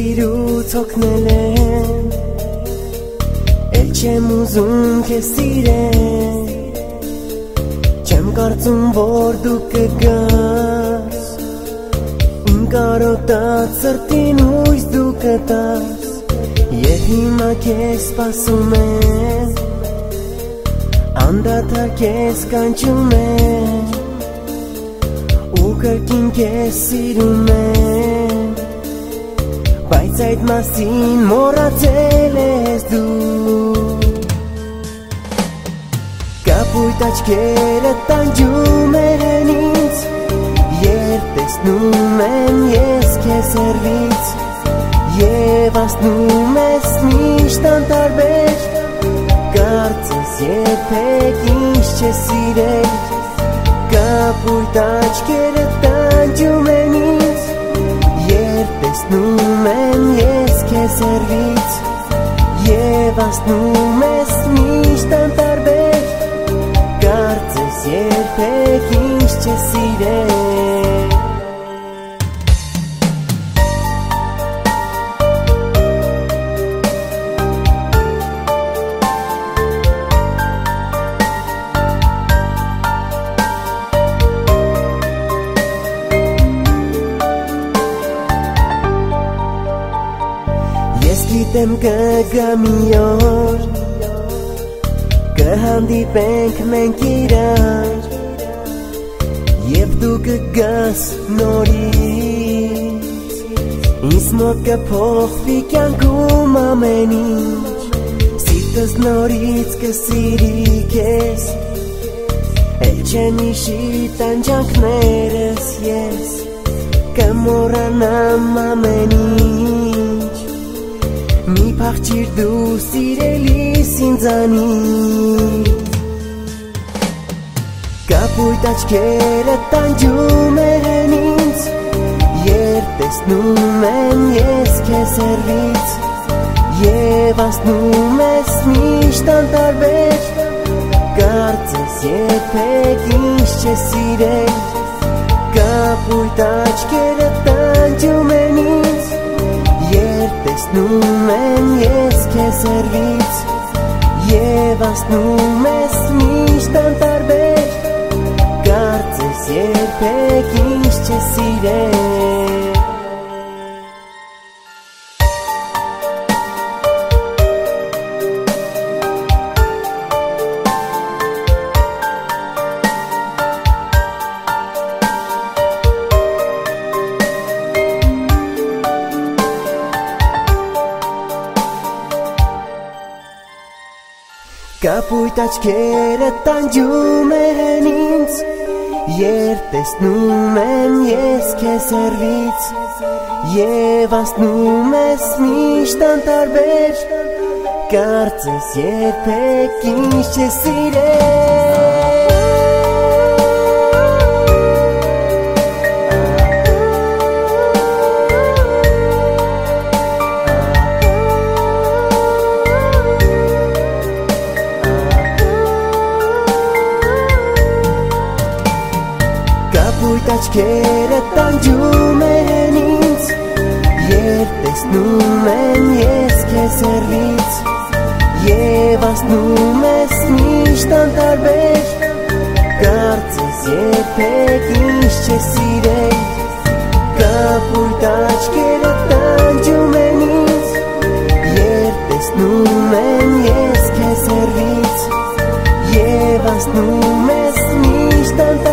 սիրուց հոգնել եմ Էլ չեմ ուզում քեզ սիրել Չեմ կարծում որ դու կգաս Իմ կարոտած սրտին հույս դու կտաս Եվ հիմա քեզ սպասում եմ Անդադար քեզ կանչում եմ Ու կրկին քեզ սիրում եմ Բայց այդ մասին մոռացել ես դու Կապույտ աչքերը տանջում են ինձ Երբ տեսնում եմ ես քեզ հերվից Եվ ասնում ես միշտ անտարբեր Կարծես երբեք ինչ չես սիրել Կապույտ աչքերը տանջում են ինձ Տեսնում եմ ես քեզ հերվից Եվ ասնում ես միշտ անտարբեր Կարծես երբեք ինչ չես Ես գիտեմ կգա մի օր Կհանդիպենք մենք իրար Եվ դու կգաս նորից Ինձ մոտ կփոխվի կյանքում ամեն ինչ Սիրտս նորից կսիրի քեզ Էլ չեն իշի տանջանքներս ես Կմոռանամ ամեն ինչ Փախչիր դու սիրելիս ինձանից Կապույտ աչքերը տանջում են ինձ Երբ տեսնում եմ ես քեզ հերվից Եվ ասնում ես միշտ անտարբեր Կարծես երբեք ինչ չես սիրել Կապույտ աչքերը ես քեզ հերվից Եվ ասնում ես միշտ անտարբեր Կարծես երբեք ինչ չես սիրել Կապույտ աչքերը տանջում են ինձ Երբ տեսնում եմ ես քեզ հերվից Եվ ասնում ես միշտ անտարբեր Կարծես երբեք ինչ չես սիրել աչքերը տանջում են ինձ Երբ տեսնում եմ ես քեզ հերվից Եվ ասնում ես միշտ անտարբեր Կարծես երբեք ինչ չես սիրել Կապույտ աչքերը տանջում են ինձ Երբ տեսնում եմ ես քեզ հերվից Եվ ասնում ես միշտ անտարբեր